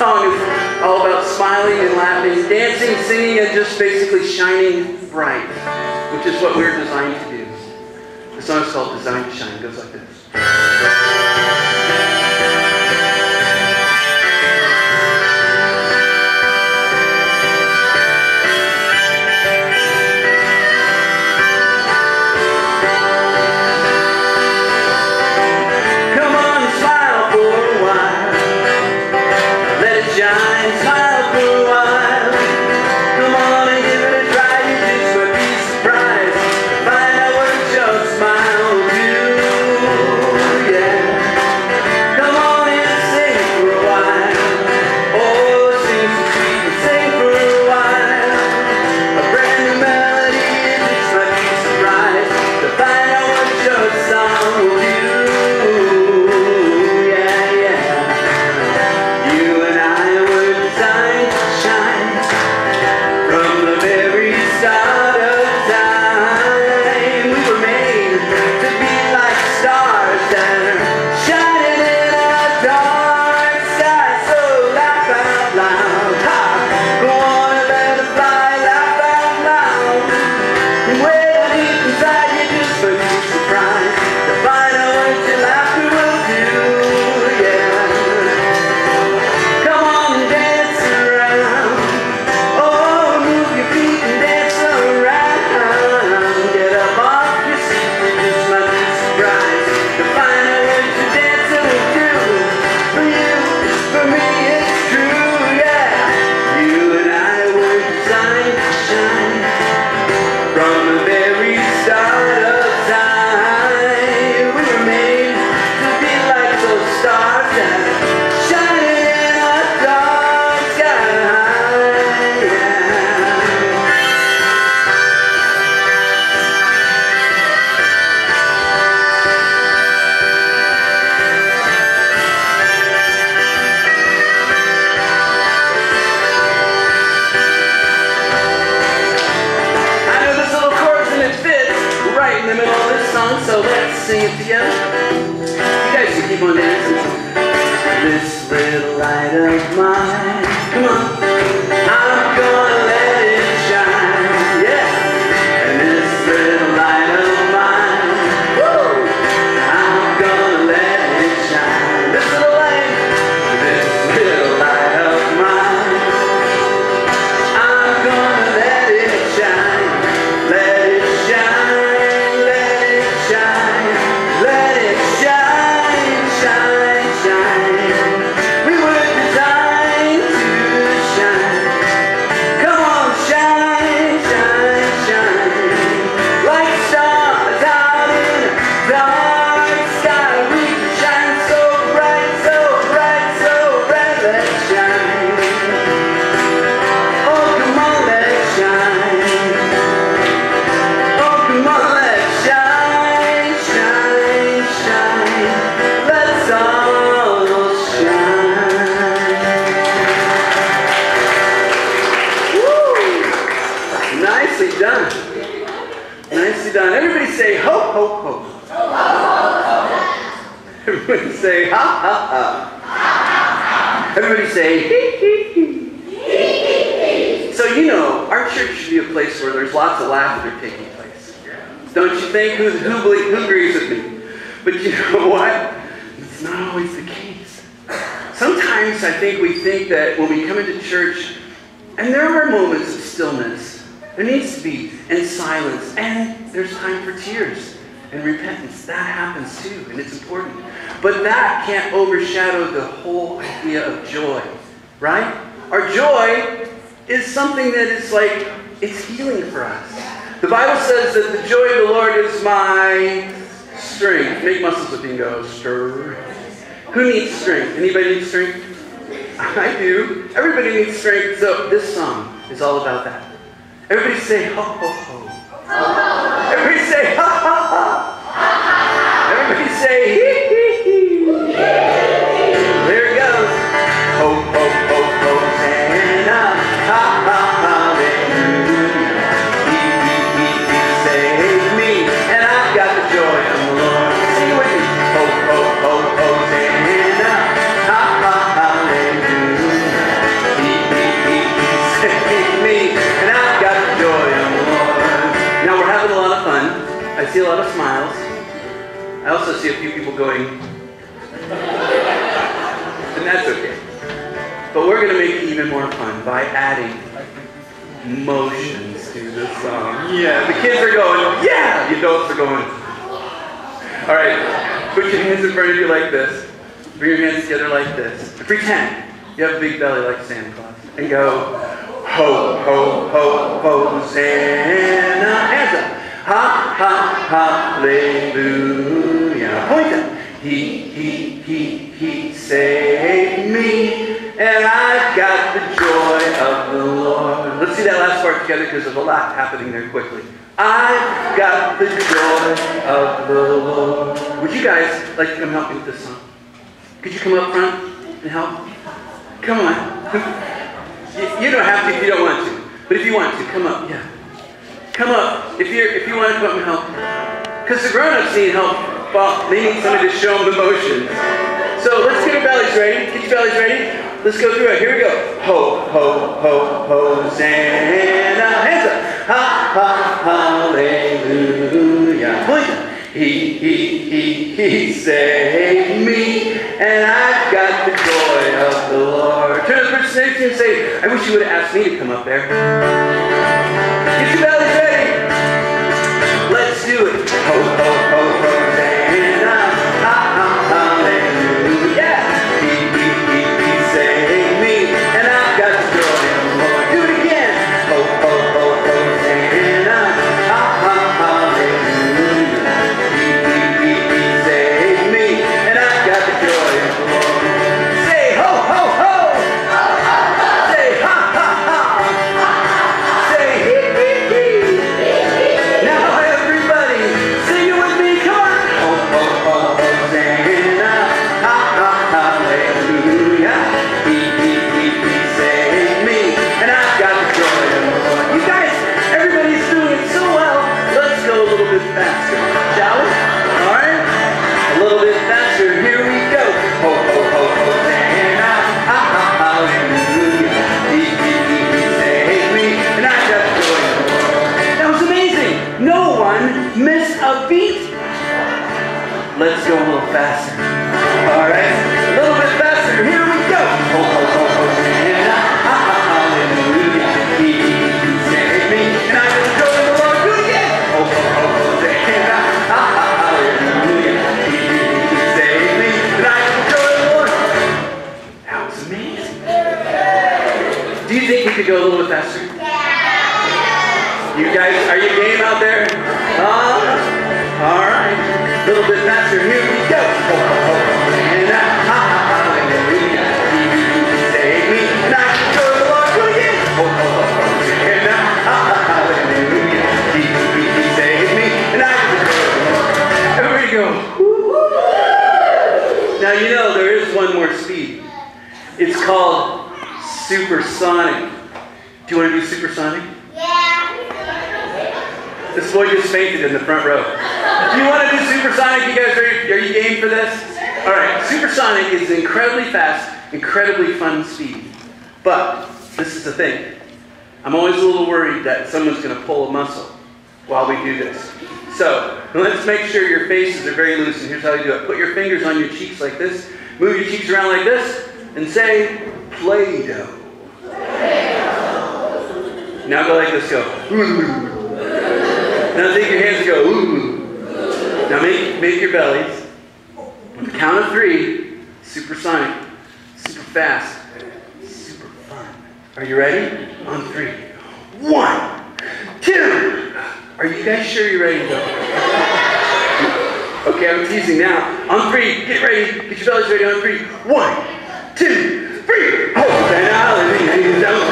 song is all about smiling and laughing, dancing, singing, and just basically shining bright, which is what we're designed to do. The song is called "Designed to Shine. It goes like this. my say. So you know, our church should be a place where there's lots of laughter taking place. Don't you think? Who's, who, who agrees with me? But you know what? It's not always the case. Sometimes I think we think that when we come into church, and there are moments of stillness, there needs to be, and silence, and there's time for tears and repentance. That happens too, and it's important. But that can't overshadow the whole idea of joy, right? Our joy is something that is like, it's healing for us. The Bible says that the joy of the Lord is my strength. Make muscles with Bingo. stir. Who needs strength? Anybody need strength? I do. Everybody needs strength. So this song is all about that. Everybody say, ho, ho, ho. Everybody say, ha, ha, ha say kids are going, yeah! The adults are going, all right, put your hands in front of you like this. Bring your hands together like this. Pretend you have a big belly like Santa Claus. And go, ho, ho, ho, ho Hosanna. Hands up. Ha, ha, hallelujah. Point them. He, he, he, he saved me. And I've got the joy of the Lord. Let's see that last part together because there's a lot happening there quickly. I've got the joy of the Lord. Would you guys like to come help me with this song? Could you come up front and help? Come on. You, you don't have to if you don't want to. But if you want to, come up. Yeah. Come up if you're if you want to come up and help. Because the grown-ups need help. Well, they need somebody to show them the motions. So let's get our bellies ready. Get your bellies ready. Let's go through it. Here we go. Ho, ho, ho, Hosanna. Hands up. Ha, ha, hallelujah. Point. He, he, he, he saved me, and I've got the joy of the Lord. Turn to the person next to you and say, I wish you would have asked me to come up there. Get your bellies ready. Just fainted in the front row. Do you want to do supersonic? You guys are, are you game for this? All right, supersonic is incredibly fast, incredibly fun speed. But this is the thing. I'm always a little worried that someone's going to pull a muscle while we do this. So let's make sure your faces are very loose. And here's how you do it. Put your fingers on your cheeks like this. Move your cheeks around like this. And say, Play-Doh. Now go like this. Go. Now take your hands and go, ooh. Now make, make your bellies. On the count of three, supersonic, super fast, super fun. Are you ready? On three. One, two. Are you guys sure you're ready to go? Okay, I'm teasing now. On three, get ready. Get your bellies ready on three. One, two, three. Hold that hallelujah. Oh,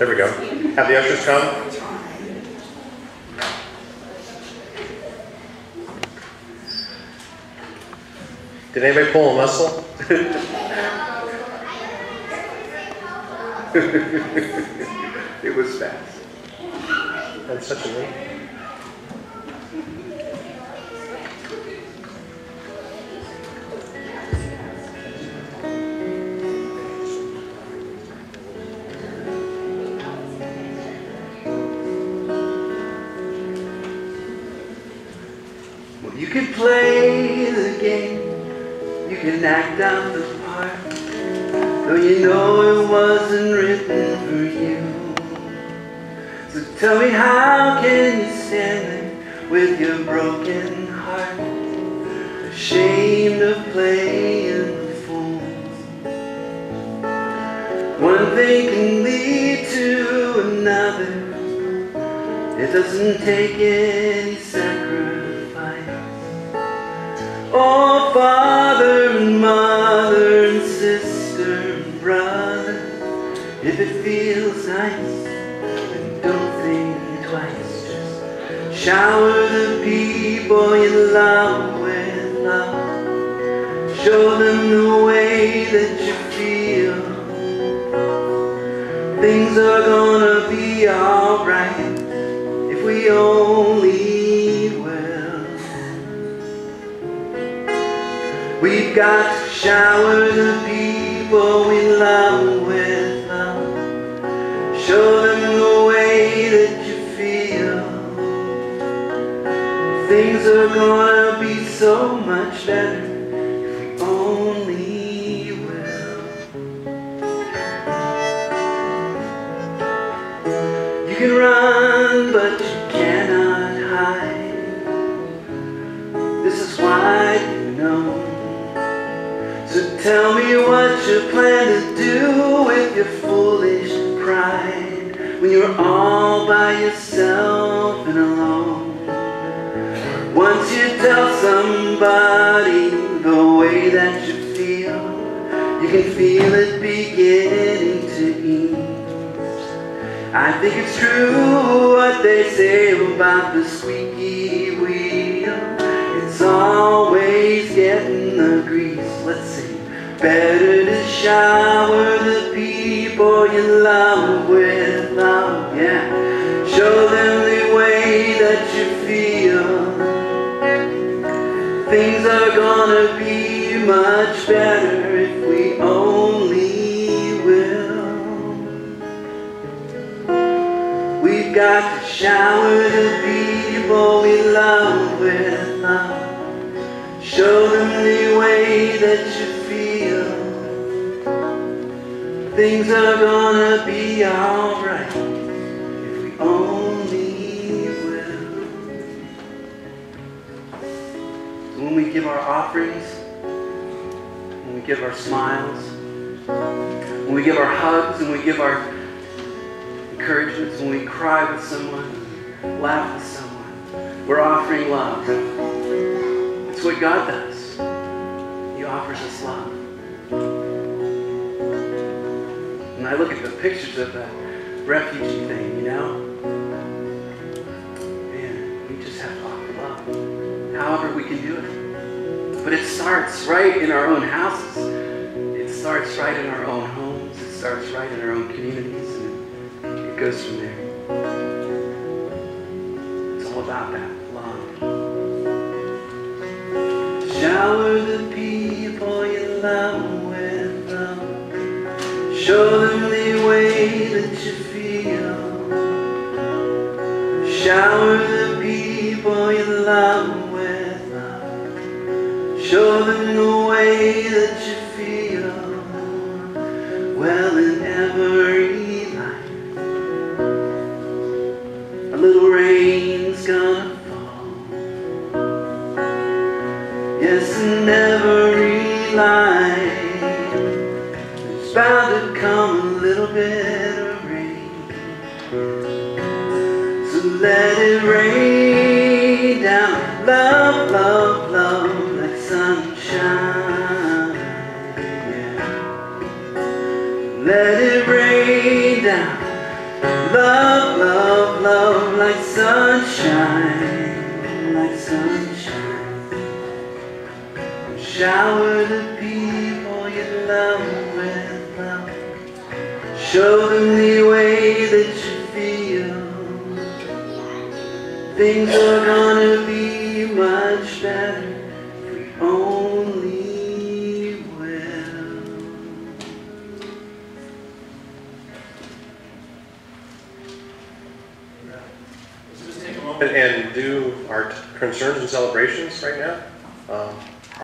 There we go. Have the ushers come. Did anybody pull a muscle? it was fast. That's such a name. Act out the part, though you know it wasn't written for you. So tell me, how can you stand there with your broken heart, ashamed of playing the fool? One thing can lead to another. It doesn't take any sacrifice. Oh, father and mother and sister and brother, if it feels nice, then don't think twice. Just shower the people you love with love. Show them the way that you feel. Things are gonna be alright if we only got to shower the people we love with love. Show them the way that you feel. Things are gonna be so much better you plan to do with your foolish pride when you're all by yourself and alone. Once you tell somebody the way that you feel, you can feel it beginning to ease. I think it's true what they say about the squeaky wheel. It's always getting the grease. Better to shower the people you love with love. Yeah. Show them the way that you feel. Things are gonna be much better if we only will. We've got to shower the people we love with love. Show them the way that Things are gonna be alright if we only will. When we give our offerings, when we give our smiles, when we give our hugs, and we give our encouragements, when we cry with someone, laugh with someone, we're offering love. It's what God does. He offers us love. I look at the pictures of the refugee thing, you know? Man, we just have to offer love. However we can do it. But it starts right in our own houses. It starts right in our own homes. It starts right in our own communities. And it goes from there. It's all about that love. Shower the people Show them the way that you feel. Shower the people you love with love. Show them the way that you feel. Well, in every life, a little rain's gonna fall. Yes, in every life, there's bound to come a little bit of rain. So let it rain down, love, love, love, like sunshine. Yeah. Let it rain down, love, love, love, like sunshine, like sunshine. Shower the people you love with love. Show them the way that you feel. Things are gonna be much better if we only will. And do our concerns and celebrations right now. Um,